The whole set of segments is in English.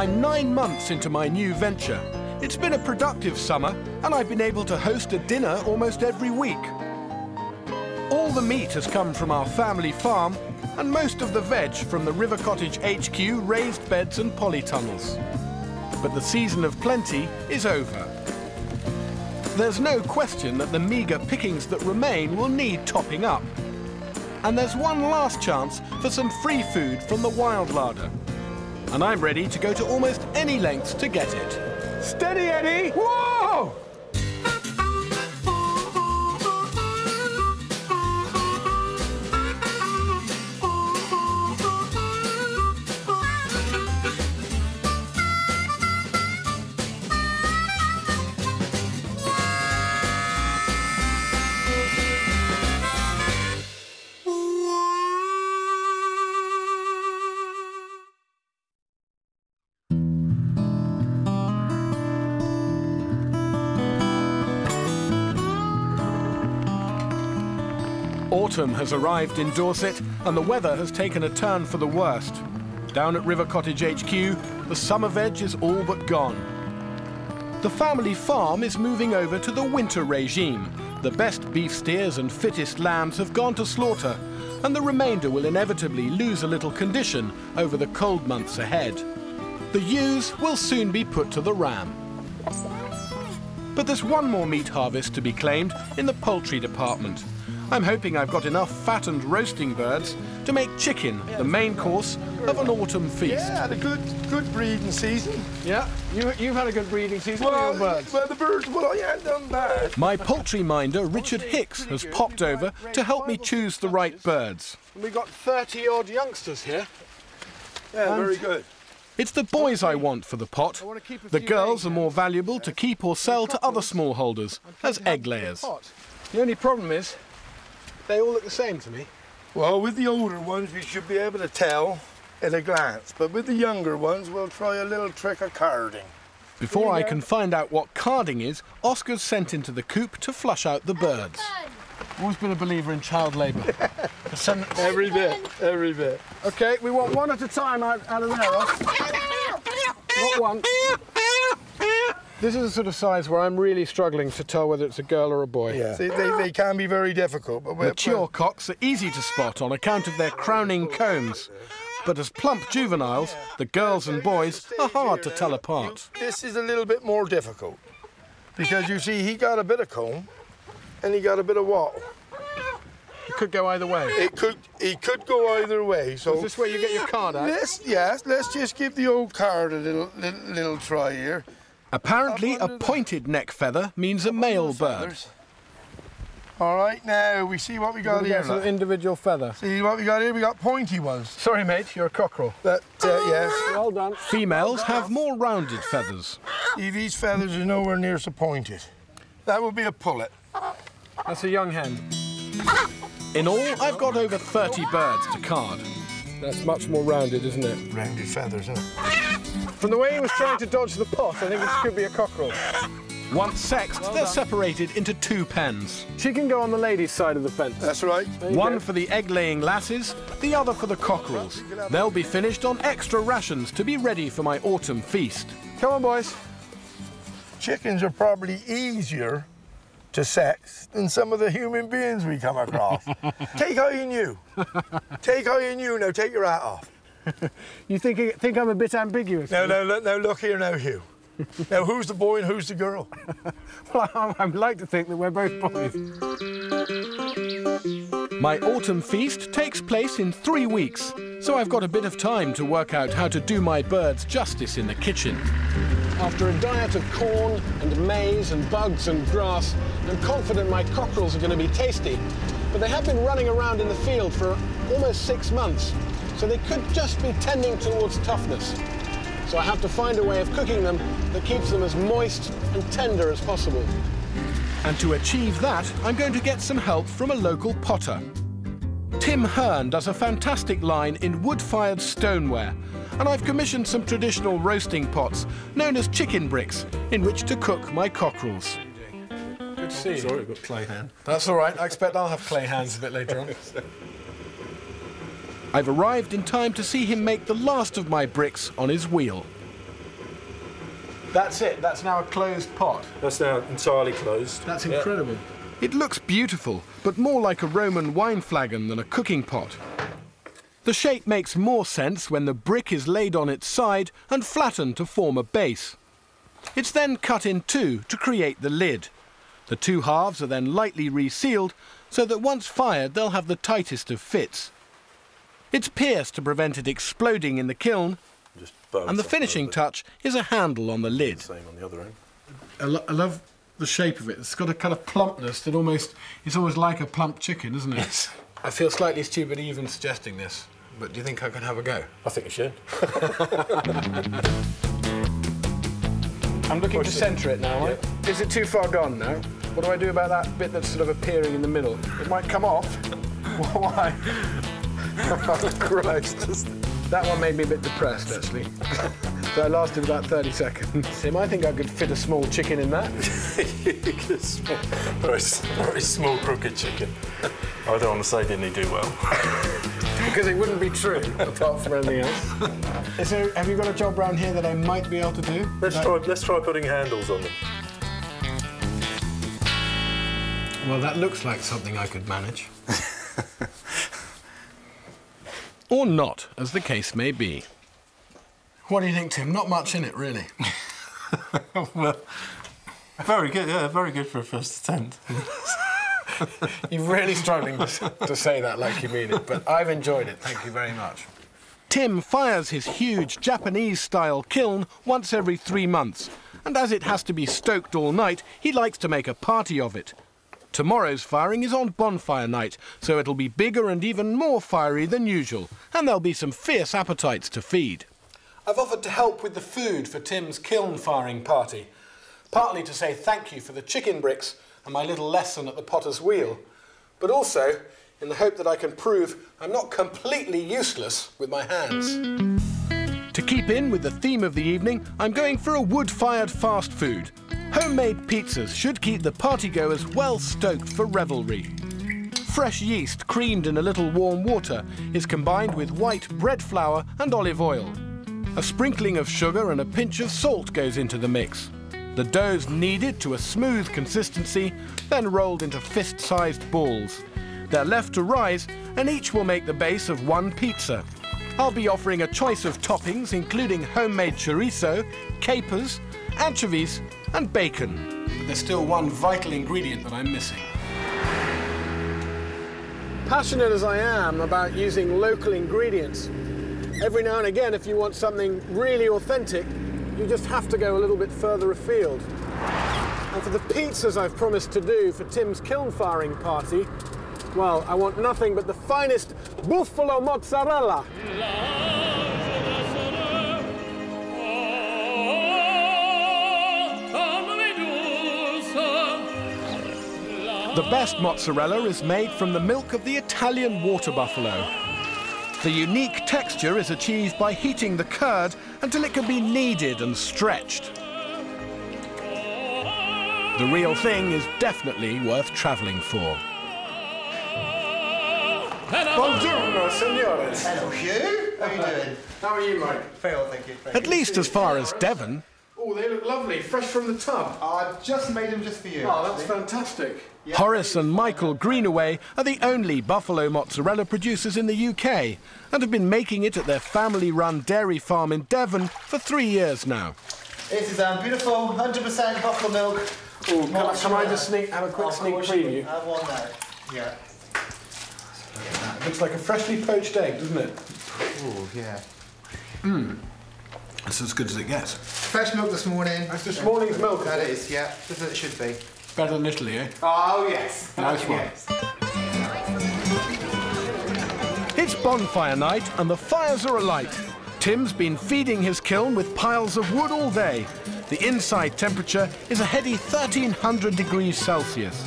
I'm nine months into my new venture. It's been a productive summer, and I've been able to host a dinner almost every week. All the meat has come from our family farm, and most of the veg from the River Cottage HQ raised beds and polytunnels. But the season of plenty is over. There's no question that the meagre pickings that remain will need topping up. And there's one last chance for some free food from the wild larder. And I'm ready to go to almost any lengths to get it. Steady, Eddie! Whoa! Autumn has arrived in Dorset and the weather has taken a turn for the worst. Down at River Cottage HQ, the summer veg is all but gone. The family farm is moving over to the winter regime. The best beef steers and fittest lambs have gone to slaughter, and the remainder will inevitably lose a little condition over the cold months ahead. The ewes will soon be put to the ram. But there's one more meat harvest to be claimed in the poultry department. I'm hoping I've got enough fattened roasting birds to make chicken oh, the main course of an autumn feast. Yeah, had a good good breeding season. Yeah, you, you've had a good breeding season Well, your birds. well, the birds, well, I hadn't done bad. My poultry minder, Richard Hicks, has popped over to help me choose the right birds. We've got 30 odd youngsters here. Yeah, very good. It's the boys I want for the pot. The girls are more valuable to keep or sell to other smallholders as egg layers. The only problem is, they all look the same to me. Well, with the older ones, we should be able to tell at a glance. But with the younger ones, we'll try a little trick of carding. Before I can find out what carding is, Oscar's sent into the coop to flush out the birds. Always been a believer in child labour. Send- Every bit, every bit. okay, we want one at a time out, out of there, Os. Not one. This is the sort of size where I'm really struggling to tell whether it's a girl or a boy. Yeah. See, they, they can be very difficult, but we're, Mature cocks are easy to spot on account of their crowning combs. But as plump juveniles, the girls and boys are hard to tell apart. This is a little bit more difficult because you see, he got a bit of comb and he got a bit of wattle. It could go either way. It could, he could go either way. So Is this where you get your card out? let's, yes, let's just give the old card a little, little, little try here. Apparently, a pointed neck feather means a male bird. All right, now we see what we got here. That's an look. individual feather. See what we got here? We got pointy ones. Sorry, mate, you're a cockerel. That, uh, yes. Well done. Females have more rounded feathers. See, these feathers are nowhere near so pointed. That would be a pullet. That's a young hen. In all, I've got over 30 birds to card. That's much more rounded, isn't it? Rounded feathers, isn't it? From the way he was trying to dodge the pot, I think this could be a cockerel. Once sexed, they're separated into two pens. She can go on the ladies' side of the fence. That's right. One for the egg-laying lasses, the other for the cockerels. They'll be finished on extra rations to be ready for my autumn feast. Come on, boys. Chickens are probably easier to sex than some of the human beings we come across. take out your new. Take out your new. Now take your hat off. You think think I'm a bit ambiguous? No, now, look, now look here now, Hugh. now, who's the boy and who's the girl? Well, I- I'd like to think that we're both boys. My autumn feast takes place in three weeks, so I've got a bit of time to work out how to do my birds justice in the kitchen. After a diet of corn and maize and bugs and grass, I'm confident my cockerels are going to be tasty. But they have been running around in the field for almost six months, so they could just be tending towards toughness. So I have to find a way of cooking them that keeps them as moist and tender as possible. And to achieve that, I'm going to get some help from a local potter. Tim Hearn does a fantastic line in wood-fired stoneware, and I've commissioned some traditional roasting pots, known as chicken bricks, in which to cook my cockerels. Good to see you. Sorry, I've got clay hand. That's all right. I expect I'll have clay hands a bit later on. I've arrived in time to see him make the last of my bricks on his wheel. That's it. That's now a closed pot. That's now entirely closed. That's Yeah. incredible. It looks beautiful, but more like a Roman wine flagon than a cooking pot. The shape makes more sense when the brick is laid on its side and flattened to form a base. It's then cut in two to create the lid. The two halves are then lightly resealed so that once fired they'll have the tightest of fits. It's pierced to prevent it exploding in the kiln, Just and the finishing over touch is a handle on the lid. Same on the other end. I, lo- I love the shape of it. It's got a kind of plumpness that almost it's almost like a plump chicken, isn't it? Yes. I feel slightly stupid even suggesting this, but do you think I can have a go? I think you should. I'm looking to Push it. centre it now. right? Is it too far gone now? What do I do about that bit that's sort of appearing in the middle? It might come off. Why? Oh, Christ. That one made me a bit depressed, actually. so I lasted about 30 seconds. Tim, I think I could fit a small chicken in that. very, s- very small crooked chicken. I don't want to say didn't he do well. Because it wouldn't be true, apart from anything else. Is there, have you got a job round here that I might be able to do? Let's That- try. Let's try putting handles on them. Well, that looks like something I could manage. Or not, as the case may be. What do you think, Tim? Not much in it, really. well, very good. Yeah, very good for a first attempt. You're really struggling to, to say that like you mean it, but I've enjoyed it. Thank you very much. Tim fires his huge Japanese-style kiln once every three months, and as it has to be stoked all night, he likes to make a party of it. Tomorrow's firing is on bonfire night, so it'll be bigger and even more fiery than usual, and there'll be some fierce appetites to feed. I've offered to help with the food for Tim's kiln firing party, partly to say thank you for the chicken bricks and my little lesson at the potter's wheel, but also in the hope that I can prove I'm not completely useless with my hands. To keep in with the theme of the evening, I'm going for a wood-fired fast food. Homemade pizzas should keep the partygoers well stoked for revelry. Fresh yeast creamed in a little warm water is combined with white bread flour and olive oil. A sprinkling of sugar and a pinch of salt goes into the mix. The dough's kneaded to a smooth consistency, then rolled into fist-sized balls. They're left to rise, and each will make the base of one pizza. I'll be offering a choice of toppings, including homemade chorizo, capers, anchovies, and bacon. But there's still one vital ingredient that I'm missing. Passionate as I am about using local ingredients, every now and again, if you want something really authentic, you just have to go a little bit further afield. And for the pizzas I've promised to do for Tim's kiln firing party, well, I want nothing but the finest buffalo mozzarella. The best mozzarella is made from the milk of the Italian water buffalo. The unique texture is achieved by heating the curd until it can be kneaded and stretched. The real thing is definitely worth travelling for. Buongiorno, signores. Hello, Hugh. How are you doing? How are you, Mike? Very well, thank you. At least as far as Devon. Oh, they look lovely, fresh from the tub. I've just made them just for you. Oh, that's actually. fantastic. Horace and Michael Greenaway are the only buffalo mozzarella producers in the UK and have been making it at their family run dairy farm in Devon for three years now. This is um, beautiful, 100% buffalo milk. Oh, can, I, can I just sneak, have a quick Of sneak course you preview? Have one now. Yeah. Looks like a freshly poached egg, doesn't it? Oh, yeah. That's as good as it gets. Fresh milk this morning. That's this morning's milk, That is is, yeah. Just as it should be. Better than Italy, eh? Oh, yes. Nice one. Yes. It's bonfire night and the fires are alight. Tim's been feeding his kiln with piles of wood all day. The inside temperature is a heady 1300 degrees Celsius.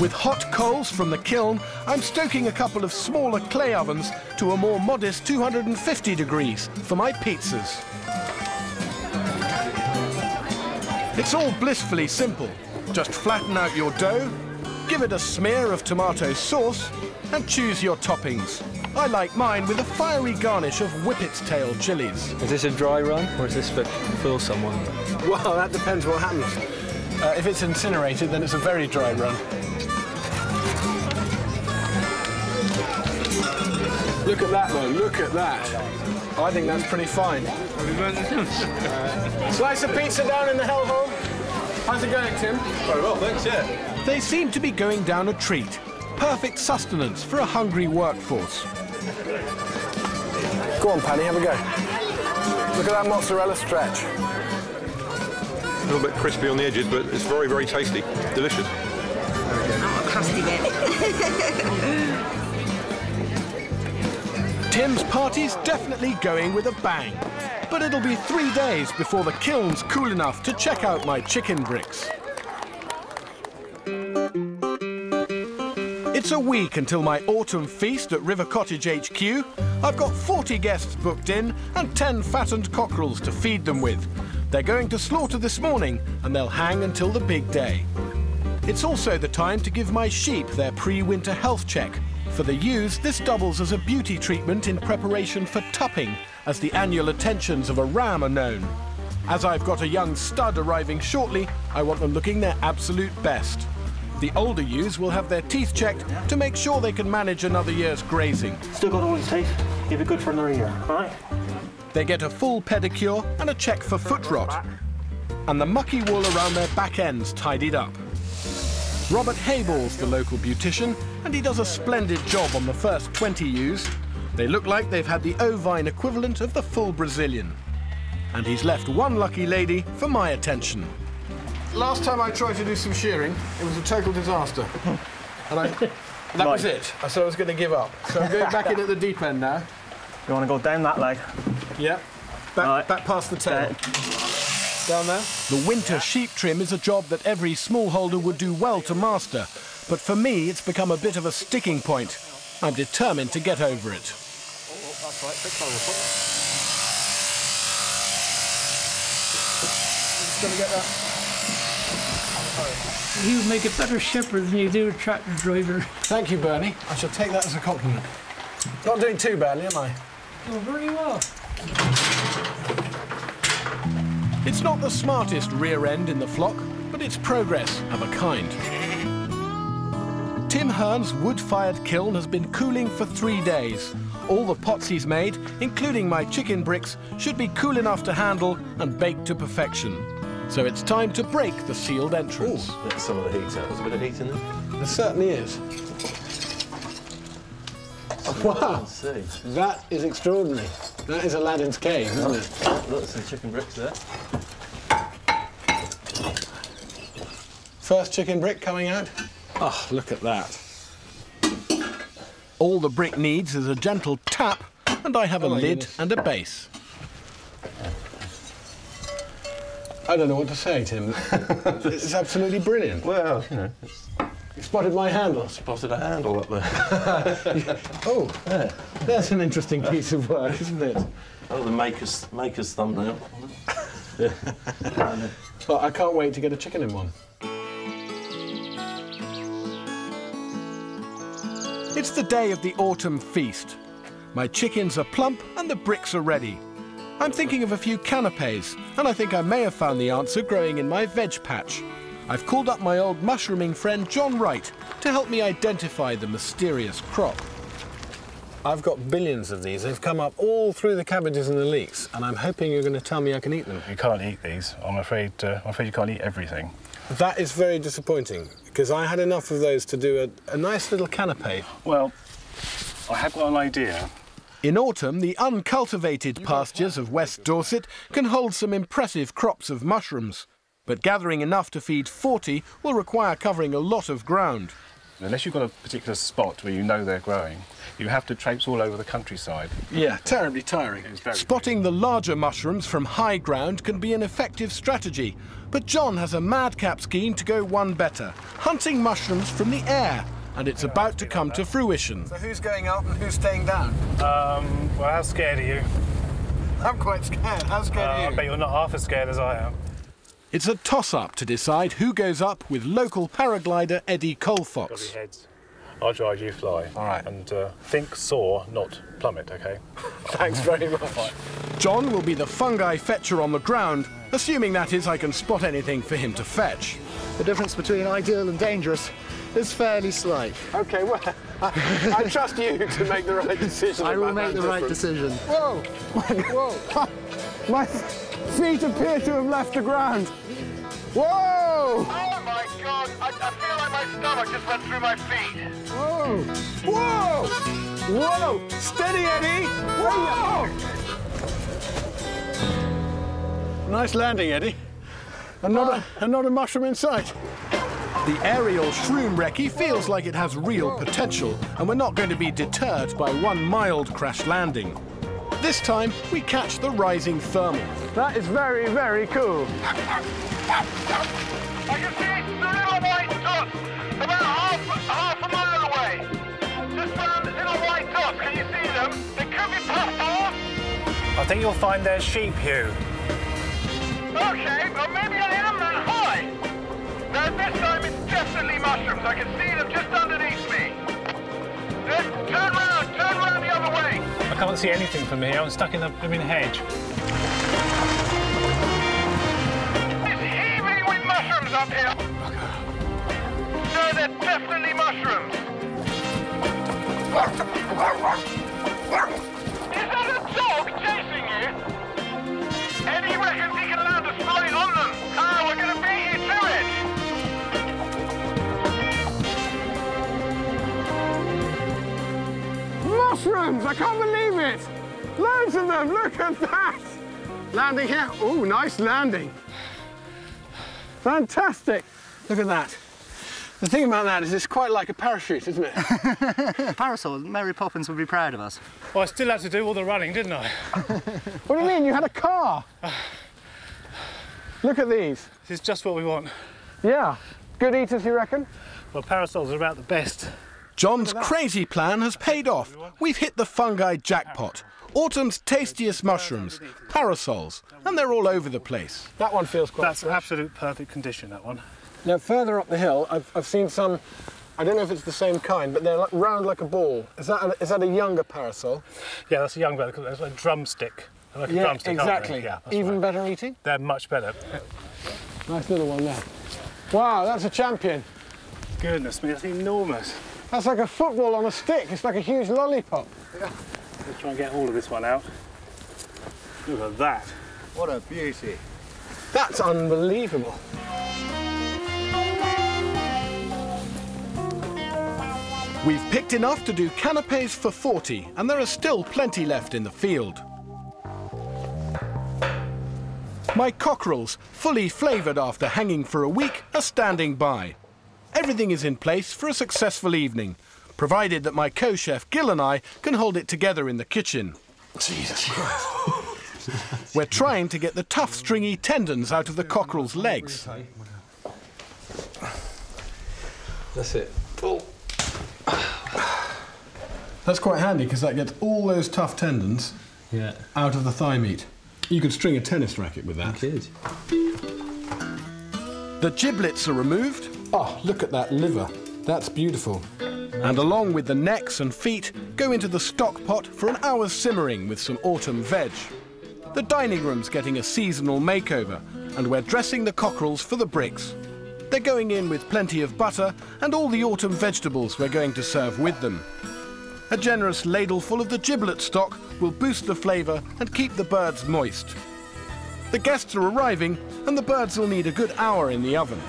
With hot coals from the kiln, I'm stoking a couple of smaller clay ovens to a more modest 250 degrees for my pizzas. It's all blissfully simple. Just flatten out your dough, give it a smear of tomato sauce, and choose your toppings. I like mine with a fiery garnish of whippet's tail chilies. Is this a dry run or is this for fool someone? Well, that depends what happens. Uh, if it's incinerated, then it's a very dry run. Look at that, though. Look at that. I think that's pretty fine. Uh, slice of pizza down in the hellhole. How's it going, Tim? Very well, thanks, yeah. They seem to be going down a treat. Perfect sustenance for a hungry workforce. Go on, Paddy, have a go. Look at that mozzarella stretch. A little bit crispy on the edges, but it's very, very tasty. Delicious. crusty bit. Tim's party's definitely going with a bang. But it'll be three days before the kiln's cool enough to check out my chicken bricks. It's a week until my autumn feast at River Cottage HQ. I've got 40 guests booked in and 10 fattened cockerels to feed them with. They're going to slaughter this morning and they'll hang until the big day. It's also the time to give my sheep their pre-winter health check. For the ewes, this doubles as a beauty treatment in preparation for tupping, as the annual attentions of a ram are known. As I've got a young stud arriving shortly, I want them looking their absolute best. The older ewes will have their teeth checked to make sure they can manage another year's grazing. Still got all his teeth. He'll be good for another year, all right? They get a full pedicure and a check for foot rot. And the mucky wool around their back ends tidied up. Robert Hayball's the local beautician, and he does a splendid job on the first 20 ewes. They look like they've had the ovine equivalent of the full Brazilian. And he's left one lucky lady for my attention. Last time I tried to do some shearing, it was a total disaster. And I, that was it. I said I was going to give up. So I'm going back in at the deep end now. You want to go down that leg? Yeah. Back, Right. back past the tail. Down. Down there? The winter sheep trim is a job that every smallholder would do well to master. But for me, it's become a bit of a sticking point. I'm determined to get over it. Just gonna get that. You make a better shepherd than you do a tractor driver. Thank you, Bernie. I shall take that as a compliment. Not doing too badly, am I? Oh, very well. It's not the smartest rear end in the flock, but it's progress of a kind. Tim Hearn's wood-fired kiln has been cooling for three days. All the pots he's made, including my chicken bricks, should be cool enough to handle and bake to perfection. So it's time to break the sealed entrance. Let some of the heat out. There's a bit of heat in there. There certainly is. Wow, that is extraordinary. That is Aladdin's cave, isn't it? Look, some chicken bricks there. First chicken brick coming out. Oh, look at that. All the brick needs is a gentle tap, and I have a oh, lid and a base. I don't know what to say, Tim. it's absolutely brilliant. Well, you know, it's You spotted my handles. spotted a handle up there. Oh, that's an interesting piece of work, isn't it? Oh, the maker's, maker's thumbnail. But I can't wait to get a chicken in one. It's the day of the autumn feast. My chickens are plump and the bricks are ready. I'm thinking of a few canapes, and I think I may have found the answer growing in my veg patch. I've called up my old mushrooming friend John Wright to help me identify the mysterious crop. I've got billions of these. They've come up all through the cabbages and the leeks, and I'm hoping you're going to tell me I can eat them. You can't eat these. I'm afraid. Uh, I'm afraid you can't eat everything. That is very disappointing because I had enough of those to do a, a nice little canapé. Well, I have got an idea. In autumn, the uncultivated pastures of West Dorset can hold some impressive crops of mushrooms. But gathering enough to feed 40 will require covering a lot of ground. Unless you've got a particular spot where you know they're growing, you have to traipse all over the countryside. Yeah, terribly tiring. It's very Spotting the larger mushrooms from high ground can be an effective strategy. But John has a madcap scheme to go one better hunting mushrooms from the air. And it's about to come to fruition. So, who's going up and who's staying down? Um, well, how scared are you? I'm quite scared. How scared Uh, are you? I bet you're not half as scared as I am. It's a toss up to decide who goes up with local paraglider Eddie Colfox. heads. I'll drive you fly. All right. And uh, think soar, not plummet, okay? Thanks very much. John will be the fungi fetcher on the ground, assuming that is I can spot anything for him to fetch. The difference between ideal and dangerous is fairly slight. Okay, well, I, I trust you to make the right decision. I will make that the right decision. Whoa! Whoa! My feet appear to have left the ground. Whoa! Oh my god! I, I feel like my stomach just went through my feet. Whoa! Whoa! Whoa! Steady, Eddie! Whoa! Nice landing, Eddie. And not, a, and not a mushroom in sight. The aerial shroom recce feels like it has real potential, and we're not going to be deterred by one mild crash landing. This time, we catch the rising thermal. That is very, very cool. I can see the little white dots about half, half a mile away. Just round the little white dots. Can you see them? They could be puffballs. I think you'll find there's sheep, Hugh. Okay, well maybe I am that high. No, this time it's definitely mushrooms. I can see them just underneath me. Just turn round, turn round the other way. I can't see anything from here. I'm stuck in the blooming hedge. It's heaving with mushrooms up here. No, they're definitely mushrooms. Is that a dog chasing I can't believe it! Loads of them! Look at that! Landing here. Oh, nice landing. Fantastic. Look at that. The thing about that is it's quite like a parachute, isn't it? Parasol, Mary Poppins would be proud of us. Well, I still had to do all the running, didn't I? what do you mean? You had a car. Look at these. This is just what we want. Yeah. Good eaters, you reckon? Well, parasols are about the best. John's crazy plan has paid off. We've hit the fungi jackpot. Autumn's tastiest mushrooms, parasols, and they're all over the place. That one feels quite That's in absolute perfect condition, that one. Now, further up the hill, I've, I've seen some, I don't know if it's the same kind, but they're like round like a ball. Is that a, is that a younger parasol? Yeah, that's a young bird. That's like a drumstick. They're Like a drumstick, exactly. Yeah, Even right. better eating? They're much better. Nice little one there. Wow, that's a champion. Goodness me, that's enormous. That's like a football on a stick. It's like a huge lollipop. Yeah. Let's try and get all of this one out. Look at that. What a beauty. That's unbelievable. We've picked enough to do canapes for 40, and there are still plenty left in the field. My cockerels, fully flavoured after hanging for a week, are standing by. Everything is in place for a successful evening, provided that my co-chef Gil and I can hold it together in the kitchen. Jesus Christ. We're trying to get the tough, stringy tendons out of the cockerel's legs. That's it. Pull. That's quite handy because that gets all those tough tendons Yeah. out of the thigh meat. You could string a tennis racket with that. Good. The giblets are removed. Oh, look at that liver. That's beautiful. And along with the necks and feet, go into the stock pot for an hour's simmering with some autumn veg. The dining room's getting a seasonal makeover, and we're dressing the cockerels for the bricks. They're going in with plenty of butter and all the autumn vegetables we're going to serve with them. A generous ladleful of the giblet stock will boost the flavour and keep the birds moist. The guests are arriving, and the birds will need a good hour in the oven.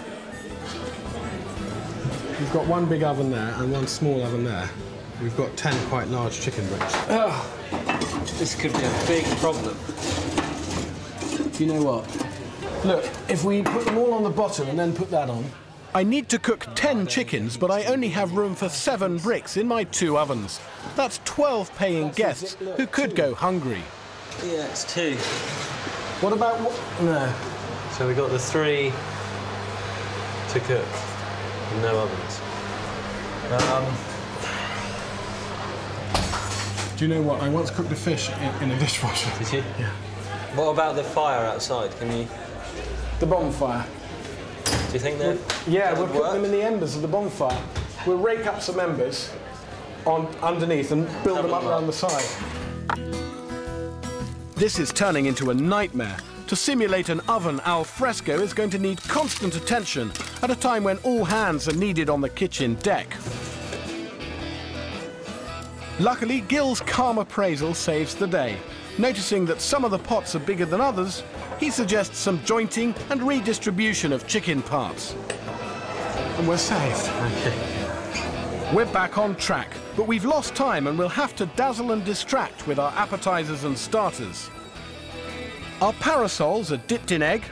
We've got one big oven there and one small oven there. We've got ten quite large chicken bricks. This could be a big problem. You know what? Look, if we put them all on the bottom and then put that on. I need to cook 10 chickens, but I only have room for seven bricks in my two ovens. That's 12 paying guests who could go hungry. Yeah, it's two. What about what? No. So we got the three to cook. No ovens. Um, Do you know what? I once cooked a fish in, in a dishwasher. did you? Yeah. What about the fire outside? Can you? The bonfire. Do you think that? Yeah, that we'll would cook work? them in the embers of the bonfire. we'll rake up some embers on underneath and build them up around the side. This is turning into a nightmare. To simulate an oven al fresco is going to need constant attention at a time when all hands are needed on the kitchen deck. Luckily, Gil's calm appraisal saves the day. Noticing that some of the pots are bigger than others, he suggests some jointing and redistribution of chicken parts. And we're saved. We're back on track, but we've lost time and we'll have to dazzle and distract with our appetizers and starters. Our parasols are dipped in egg,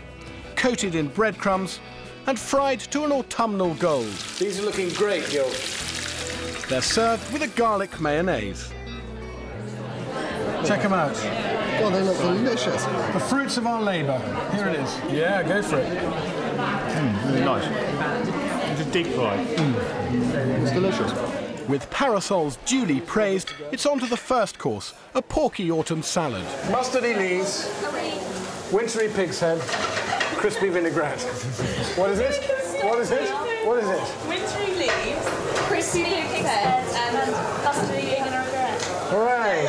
coated in breadcrumbs, and fried to an autumnal gold. These are looking great, Gil. They're served with a garlic mayonnaise. Check them out. God, they look delicious. The fruits of our labour. Here it is. Yeah, go for it. Mm, really nice. It's a deep fry. Mm. It's delicious. With parasols duly praised, it's on to the first course, a porky autumn salad. Mustardy leaves, wintry pig's head, crispy vinaigrette. what is it? What is it? What is it? Wintry leaves, crispy pig's head, and custody vinaigrette. Hooray!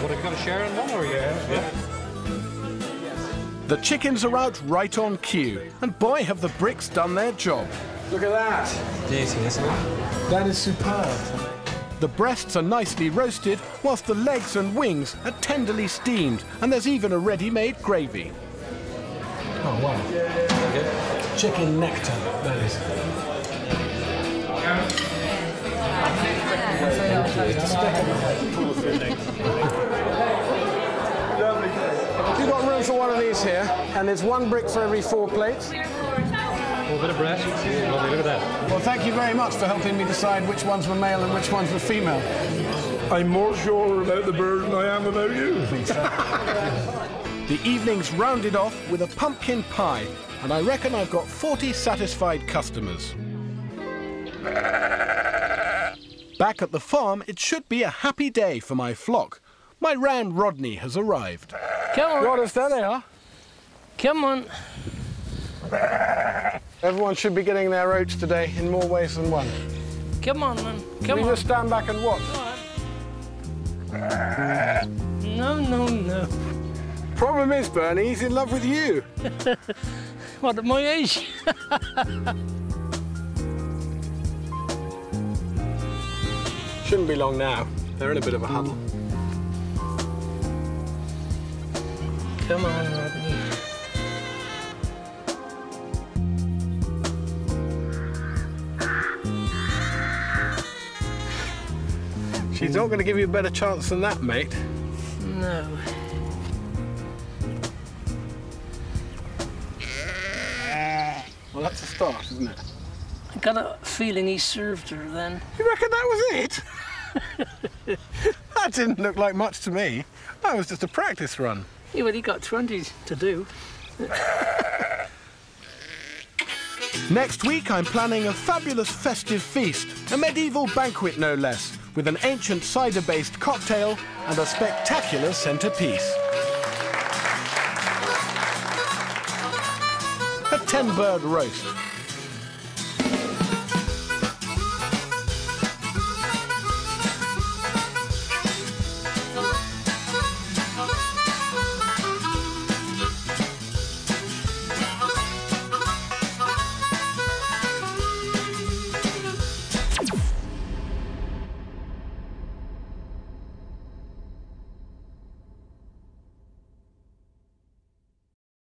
What, have you got a share in one, or yeah? The chickens are out right on cue, and boy have the bricks done their job. Look at that. Beauty, isn't it? That is superb. The breasts are nicely roasted, whilst the legs and wings are tenderly steamed, and there's even a ready-made gravy. Oh, wow. Chicken nectar, that is. You've got room for one of these here, and there's one brick for every four plates. A bit of breast. Lovely, look at that. Well, thank you very much for helping me decide which ones were male and which ones were female. I'm more sure about the bird than I am about you. The evening's rounded off with a pumpkin pie, and I reckon I've got 40 satisfied customers. Back at the farm, it should be a happy day for my flock. My ram Rodney has arrived. Come on. Rodders, there they are. Come on. Everyone should be getting their oats today in more ways than one. Come on, man. Can Come we on. just stand back and watch? No, no, no. Problem is, Bernie, he's in love with you. What, at my age? Shouldn't be long now. They're in a bit of a huddle. Come on, Rodney. She's not going to give you a better chance than that, mate. No. Well, that's a start, isn't it? I got a feeling he served her then. You reckon that was it? that didn't look like much to me. That was just a practice run. Yeah, well, he got 20 to do. Next week, I'm planning a fabulous festive feast, a medieval banquet no less, with an ancient cider-based cocktail and a spectacular centerpiece. A 10-bird roast,